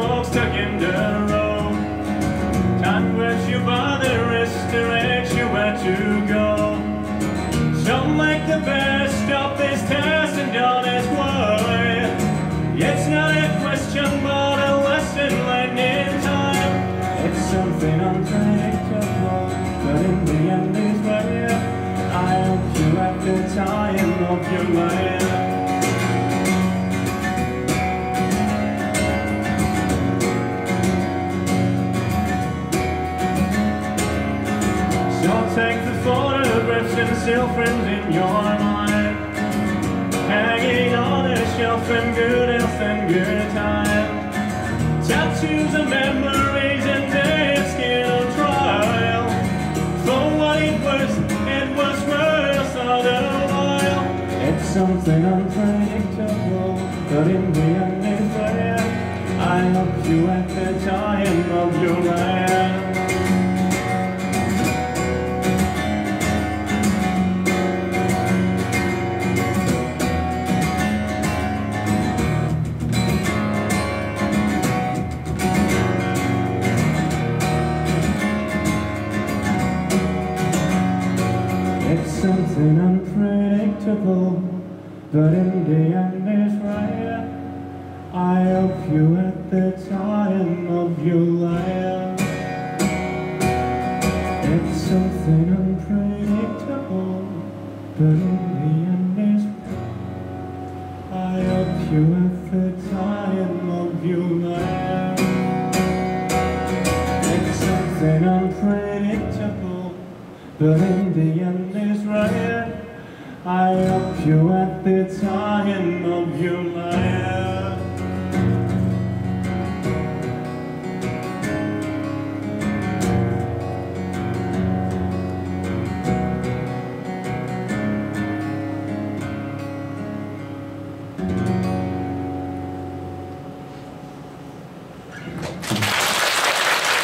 folks stuck in the road. Time where you by the wrist, direct you where to go. Some make the best of this test and all is way. It's not a question, but a lesson learned in time. It's something unpredictable, but in the end is better. I hope you at the time of your life. Take the photographs and still friends in your mind. Hanging on a shelf in good health and good time. Tattoos and memories and days skill trial. For what it was, it was worth all the while It's something unpredictable, but in the end it's fair I hope you at the time of your life something unpredictable, but in the end it's right. I hope you at the time of your life. It's something unpredictable, but in the end it's right. I hope you but in the end is right. I hope you at the time.